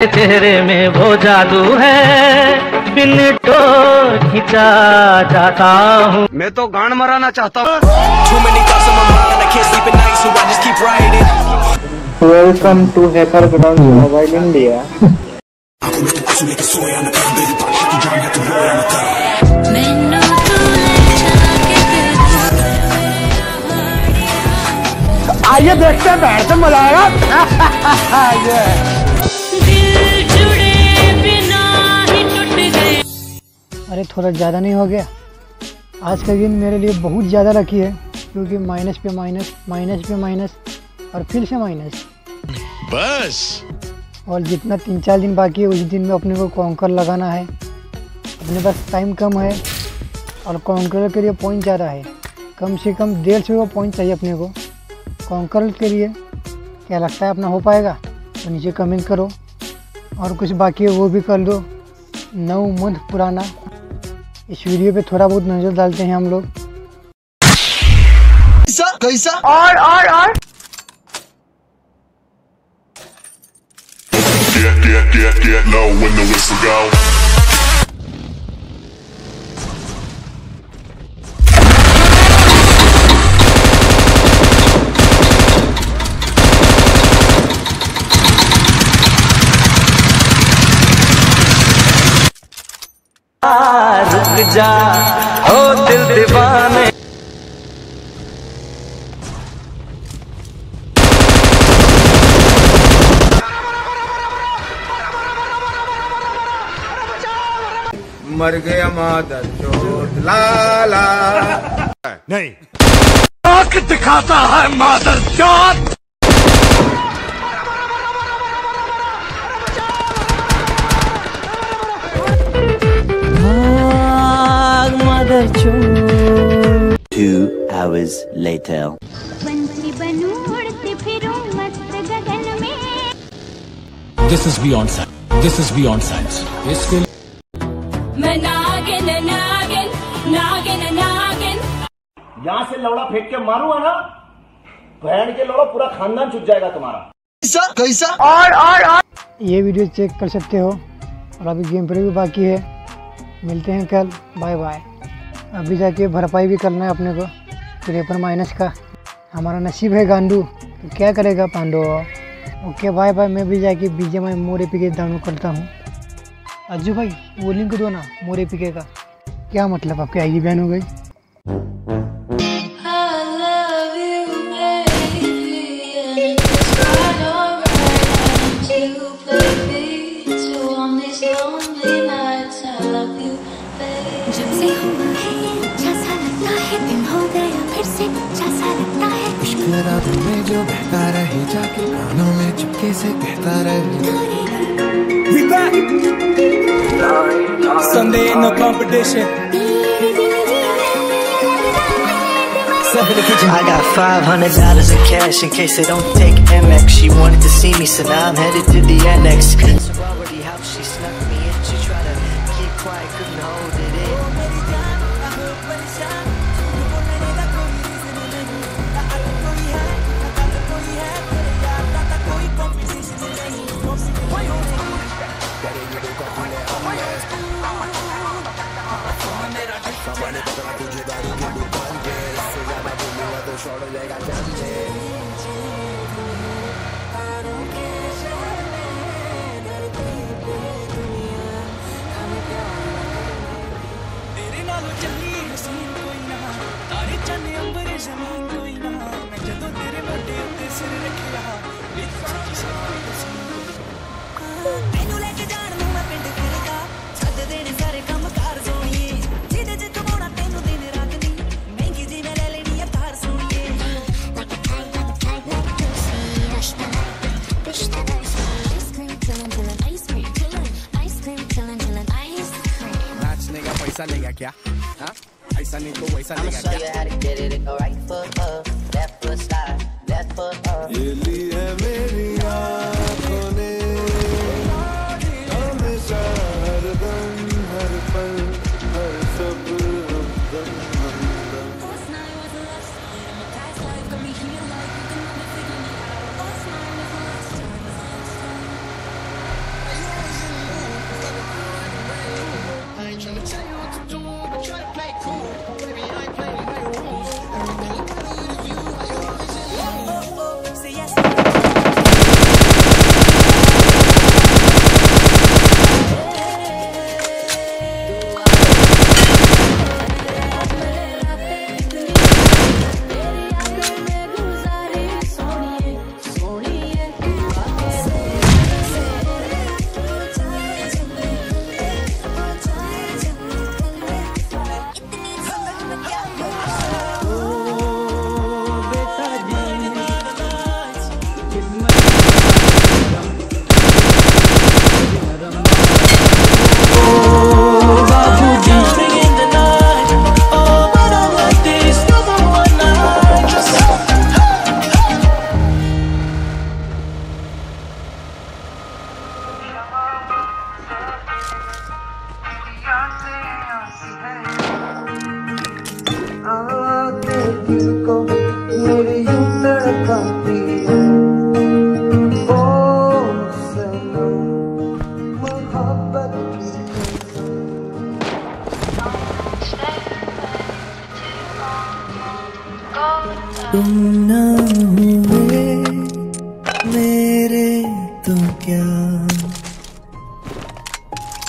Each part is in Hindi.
तेरे में वो जादू है बिन तो खिंचा जाता हूँ। मैं तो गान मराना चाहता हूँ। Welcome to hacker ground mobile India आइए देखते हैं बैठते मज़ा आएगा अरे थोड़ा ज़्यादा नहीं हो गया। आज का दिन मेरे लिए बहुत ज़्यादा रखी है क्योंकि माइनस पे माइनस माइनस पे माइनस और फिर से माइनस बस। और जितना तीन चार दिन बाकी है उस दिन में अपने को कॉन्कर लगाना है। अपने पास टाइम कम है और कॉन्कर के लिए पॉइंट ज़्यादा है। कम से कम डेढ़ सौ का पॉइंट चाहिए अपने को। कॉन्कर के लिए क्या लगता है अपना हो पाएगा? तो नीचे कमेंट करो। और कुछ बाकी है वो भी कर लो। नौ मंथ पुराना। इस वीडियो पे थोड़ा बहुत नज़र डालते हैं हम लोग। कैसा? कैसा? और और और। Get get get get low when the whistle go. रुक जा। हो दिल दीवाने। मर गया मादर चोट लाला। नहीं। दिखाता है मादर चोट Two hours later. This is beyond science. This is beyond science. नागिन नागिन यहाँ से लौड़ा फेंक के मारूँगा ना बहन के लौड़ा पूरा खानदान छुट जाएगा तुम्हारा। कैसा? कैसा? और और और ये वीडियो चेक कर सकते हो और अभी गेम प्ले भी बाकी है। मिलते हैं कल। Bye bye. अभी जाके भरपाई भी करना है अपने को तिरपन माइनस का। हमारा नसीब है गांडू तो क्या करेगा पांडो ओके भाई बाय मैं भी जाके बीजे में मोरे पीके डाउनलोड करता हूँ। अज्जू भाई, वो लिंक दो ना, मोरे पीके का। क्या मतलब आपके आई बहन हो गई? इश्क रातों में जो बहता रहे जाके कानों में चुपके से कहता रहे We back! Sunday in no competition. I got five hundred dollars in cash in case they don't take MX. She wanted to see me, so now I'm headed to the annex. ਤੇਰੇ ਨਾਲੋਂ ਚੰਗੀ ਹਸੀਨ ਕੋਈ ਨਾ ਤਾਰੇ ਚੰਨ ਅੰਬਰ ਜ਼ਮੀਨ ਕੋਈ ਨਾ ਮੈਂ ਜਦੋਂ ਤੇਰੇ ਮੋਢੇ ਉੱਤੇ ਸਿਰ ਰੱਖਿਆ ਮੇਰੀ ਸੱਚੀ ਸੱਚੀ ਹਸੀਨ ਤੈਨੂੰ yeah? Huh? Ice nigga, ice nigga. I'ma show you how to get it. It go right foot up, left foot slide, left foot up. Yeah, तुम ना हुए मेरे तो क्या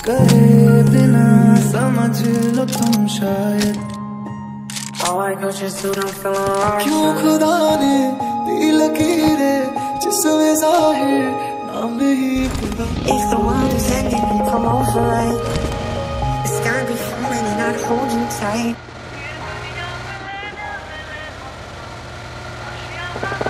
कहे बिना समझ लो तुम शायद क्यों खुदा ने दी लकीरें जिसमें ज़ाहिर नाम नहीं खुदा If the world is ending, come over right It's gonna be fun and I'll hold you tight Thank you.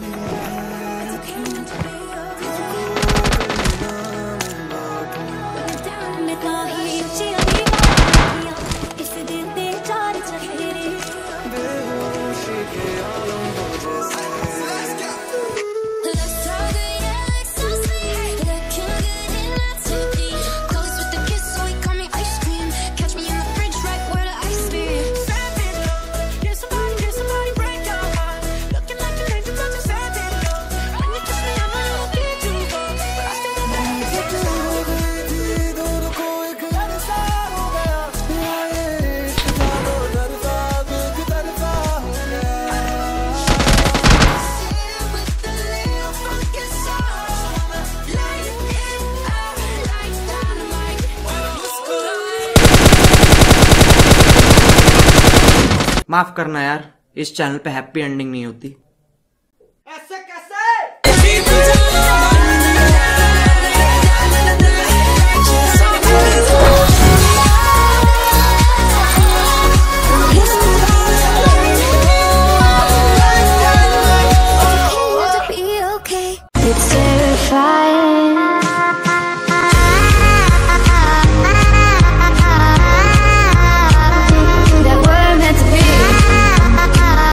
Música माफ़ करना यार इस चैनल पे हैप्पी एंडिंग नहीं होती।